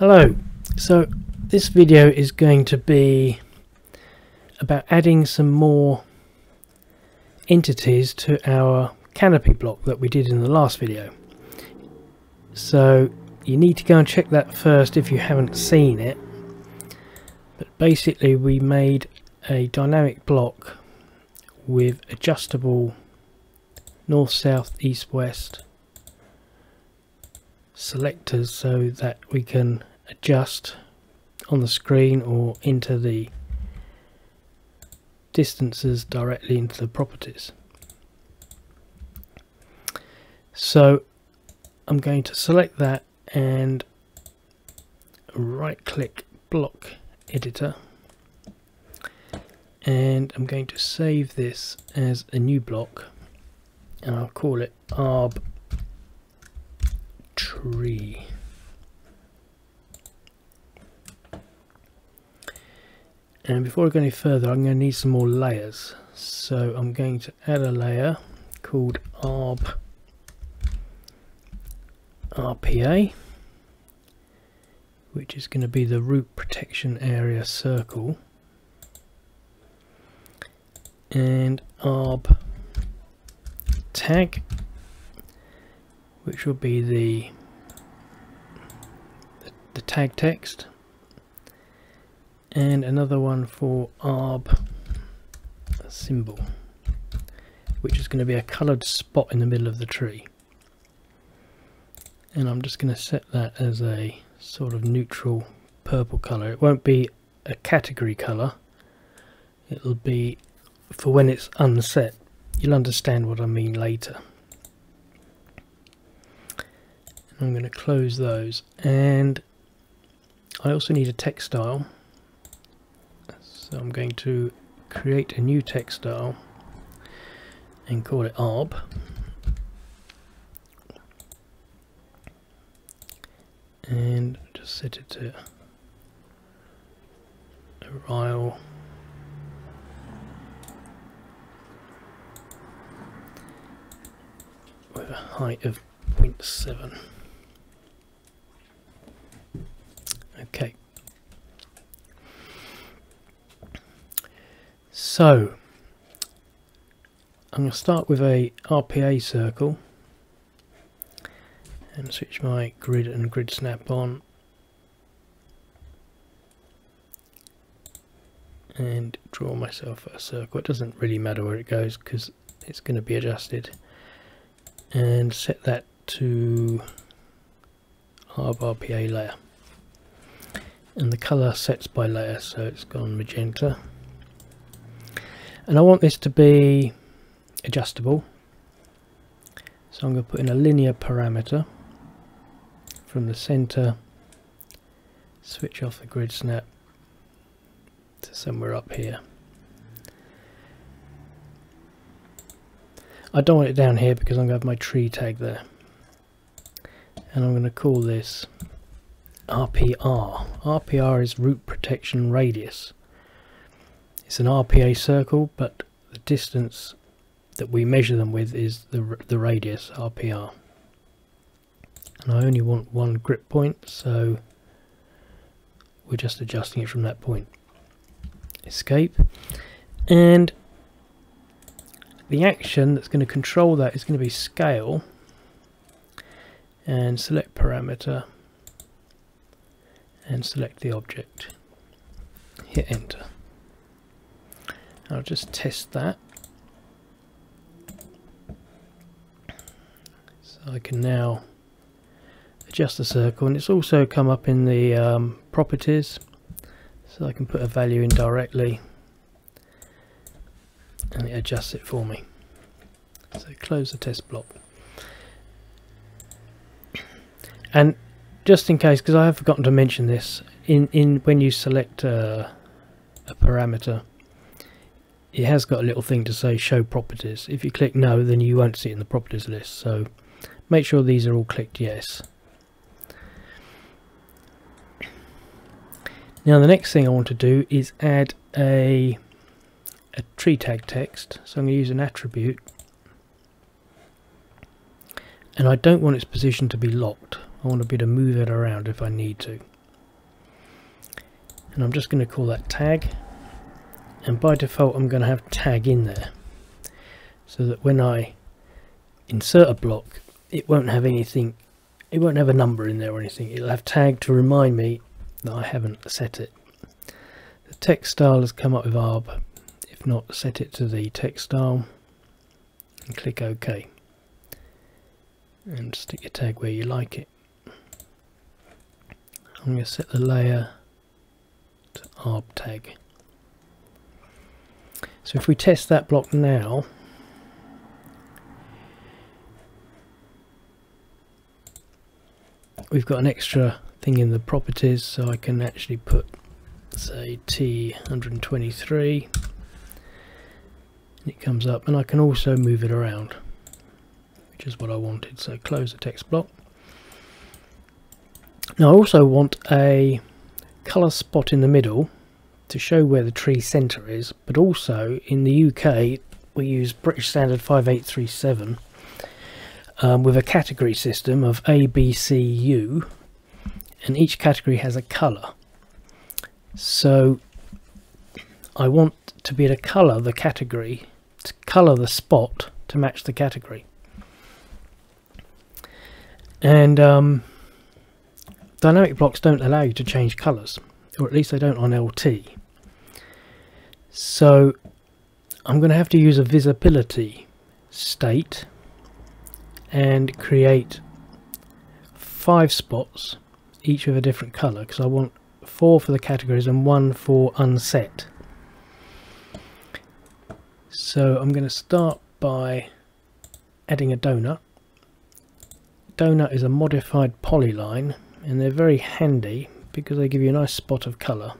Hello, so this video is going to be about adding some more entities to our canopy block that we did in the last video. So you need to go and check that first if you haven't seen it. But basically we made a dynamic block with adjustable north, south, east, west selectors so that we can adjust on the screen or into the distances directly into the properties. So I'm going to select that and right click block editor and I'm going to save this as a new block and I'll call it arb tree and before I go any further I'm going to need some more layers. So I'm going to add a layer called arb RPA which is going to be the root protection area circle. And arb tag which will be the the tag text and another one for arb symbol which is going to be a coloured spot in the middle of the tree. And I'm just going to set that as a sort of neutral purple colour it won't be a category colour it'll be for when it's unset. You'll understand what I mean later. I'm going to close those. And I also need a text style so I'm going to create a new text style and call it arb. And just set it to Arial with a height of 0.7 Okay. So, I'm going to start with a RPA circle and switch my grid and grid snap on. And draw myself a circle. It doesn't really matter where it goes because it's going to be adjusted. And set that to RPA layer. And the color sets by layer so it's gone magenta and I want this to be adjustable so I'm going to put in a linear parameter from the center switch off the grid snap to somewhere up here I don't want it down here because I'm going to have my tree tag there and I'm going to call this RPR. RPR is root protection radius. It's an RPA circle, but the distance that we measure them with is the, the radius, RPR. And I only want one grip point, so we're just adjusting it from that point. Escape. And the action that's going to control that is going to be scale and select parameter and select the object. Hit enter. I'll just test that. So I can now adjust the circle and it's also come up in the um, properties so I can put a value in directly and it adjusts it for me. So close the test block. And just in case, because I have forgotten to mention this, in, in when you select a, a parameter, it has got a little thing to say show properties. If you click no, then you won't see it in the properties list. So make sure these are all clicked yes. Now the next thing I want to do is add a, a tree tag text. So I'm going to use an attribute. And I don't want its position to be locked. I want to be able to move it around if I need to. and I'm just going to call that tag and by default I'm going to have tag in there so that when I insert a block it won't have anything it won't have a number in there or anything. It'll have tag to remind me that I haven't set it. The text style has come up with ARB. If not set it to the text style and click OK. And stick your tag where you like it. I'm going to set the layer to ARB tag so if we test that block now we've got an extra thing in the properties so I can actually put say T123 it comes up and I can also move it around which is what I wanted. So close the text block. Now I also want a colour spot in the middle to show where the tree centre is but also in the UK we use British Standard 5837 um, with a category system of A, B, C, U, and each category has a colour. So I want to be able to colour the category, to colour the spot to match the category. And um, dynamic blocks don't allow you to change colours, or at least they don't on LT. So I'm going to have to use a visibility state and create five spots each with a different color because I want four for the categories and one for unset. So I'm going to start by adding a donut. Donut is a modified polyline and they're very handy because they give you a nice spot of color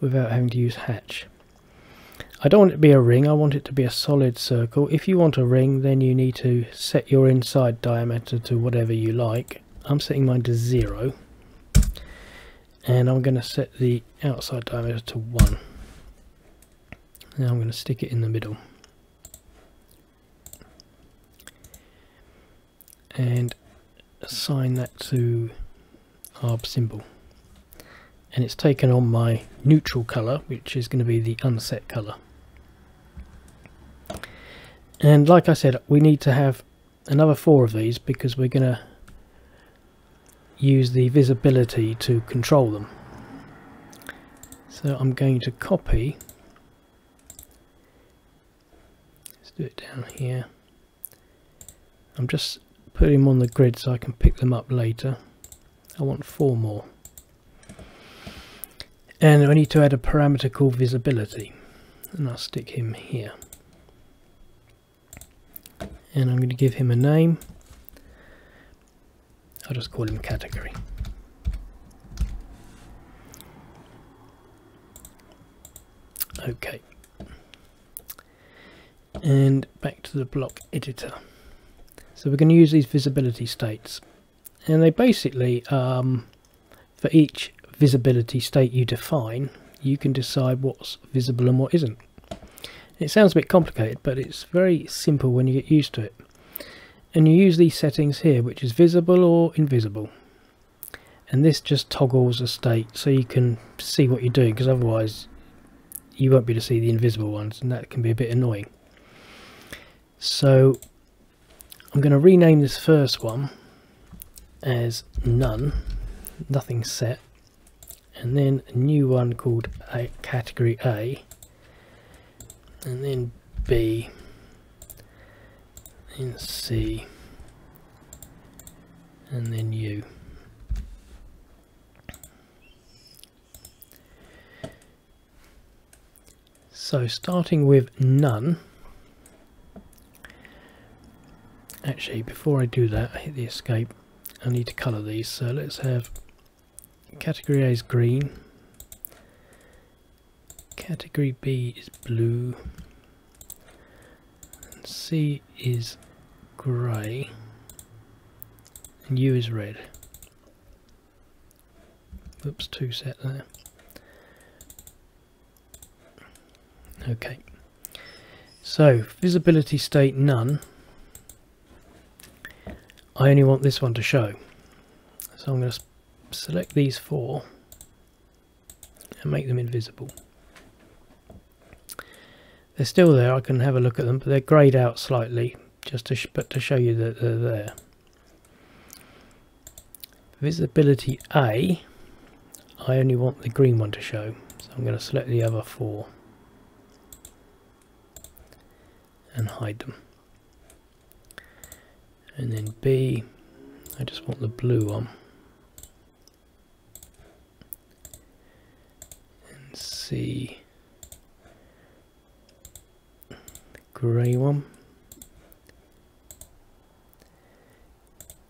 without having to use hatch I don't want it to be a ring, I want it to be a solid circle. If you want a ring, then you need to set your inside diameter to whatever you like. I'm setting mine to zero. And I'm going to set the outside diameter to one. Now I'm going to stick it in the middle. And assign that to ARB symbol and it's taken on my neutral colour which is going to be the unset colour. And like I said we need to have another four of these because we're going to use the visibility to control them. So I'm going to copy. Let's do it down here. I'm just putting them on the grid so I can pick them up later. I want four more and I need to add a parameter called visibility. And I'll stick him here. And I'm going to give him a name. I'll just call him category. Okay. And back to the block editor. So we're going to use these visibility states. And they basically um, for each visibility state you define you can decide what's visible and what isn't it sounds a bit complicated, but it's very simple when you get used to it. And you use these settings here, which is visible or invisible. And this just toggles a state so you can see what you're doing, because otherwise you won't be able to see the invisible ones, and that can be a bit annoying. So I'm going to rename this first one as none, nothing set, and then a new one called a category A and then B and C and then U. So starting with none, actually before I do that I hit the escape, I need to colour these so let's have category A is green, category B is blue, and C is grey, and U is red. Oops, two set there. Okay, so visibility state none. I only want this one to show. So I'm going to select these four and make them invisible. They're still there, I can have a look at them, but they're greyed out slightly, just to, but to show you that they're there. Visibility A, I only want the green one to show, so I'm going to select the other four and hide them. And then B, I just want the blue one. C, the grey one.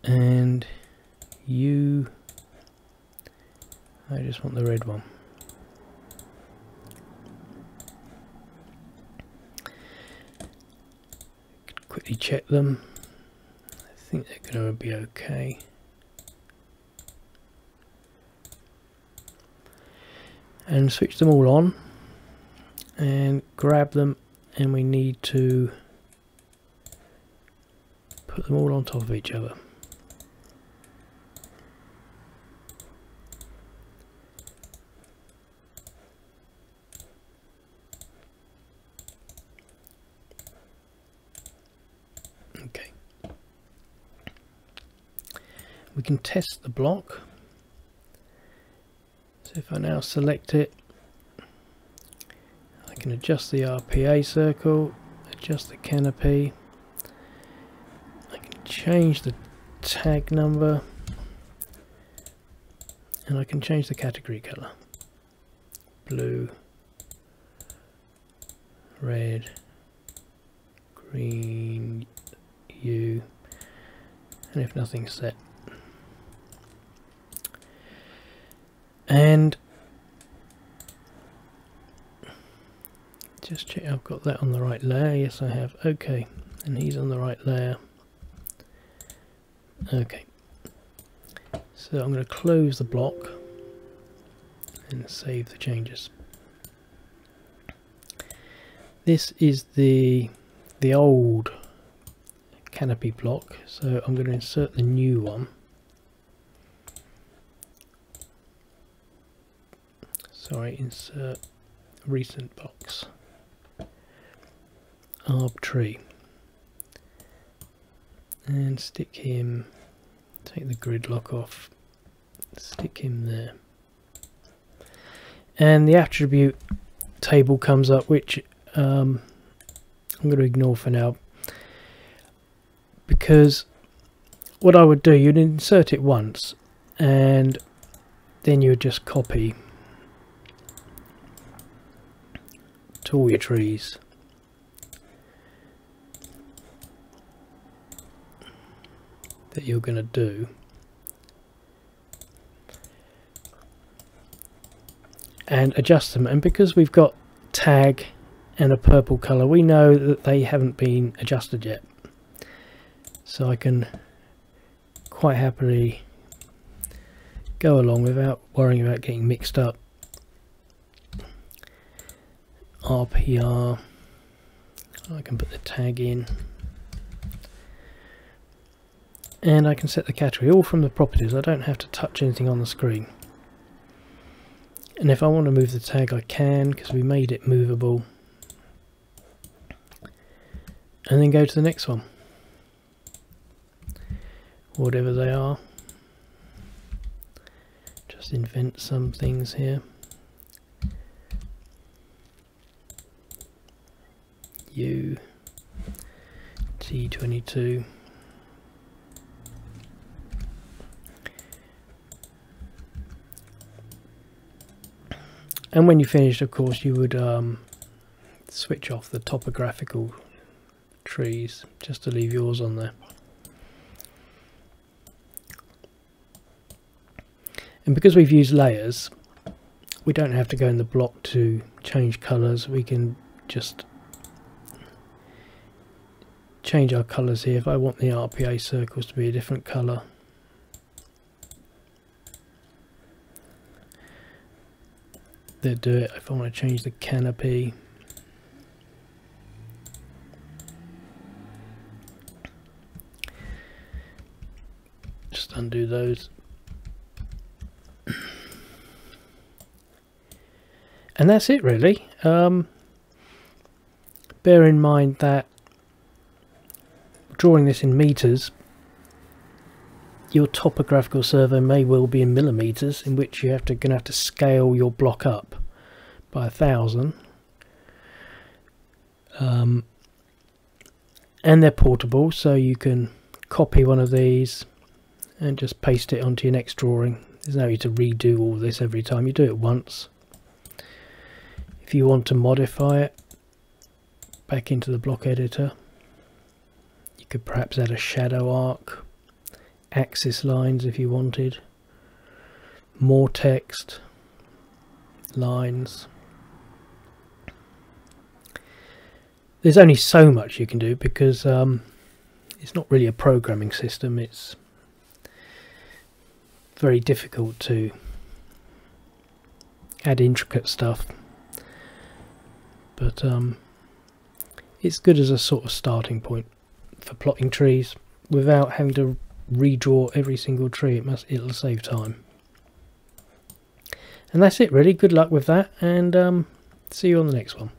And you I just want the red one. Quickly check them I think they're going to be okay. And switch them all on and grab them and we need to put them all on top of each other. okay we can test the block if I now select it I can adjust the RPA circle adjust the canopy. I can change the tag number and I can change the category color. Blue red green U. And if nothing's set and just check I've got that on the right layer. Yes I have. Okay. And he's on the right layer. Okay. So I'm going to close the block and save the changes. This is the the old canopy block. So I'm going to insert the new one sorry, insert recent box. Arb tree. And stick him, take the grid lock off, stick him there. And the attribute table comes up, which um, I'm going to ignore for now. Because what I would do, you'd insert it once and then you would just copy to all your trees. that you're going to do. And adjust them. And because we've got tag and a purple color we know that they haven't been adjusted yet. So I can quite happily go along without worrying about getting mixed up RPR. I can put the tag in. And I can set the category all from the properties. I don't have to touch anything on the screen. And if I want to move the tag I can because we made it movable. And then go to the next one. Whatever they are. Just invent some things here. U T22 and when you finished of course you would um, switch off the topographical trees just to leave yours on there. And because we've used layers we don't have to go in the block to change colors we can just change our colours here if I want the RPA circles to be a different colour. They'll do it if I want to change the canopy. Just undo those. And that's it really. Um, bear in mind that drawing this in meters your topographical survey may well be in millimeters in which you have to gonna have to scale your block up by a thousand. Um, and they're portable so you can copy one of these and just paste it onto your next drawing. There's no need to redo all this every time. You do it once. If you want to modify it back into the block editor you could perhaps add a shadow arc axis lines if you wanted more text lines. There's only so much you can do because um, it's not really a programming system. It's very difficult to add intricate stuff. But um, it's good as a sort of starting point for plotting trees. Without having to redraw every single tree it must it'll save time. And that's it really. Good luck with that and um, see you on the next one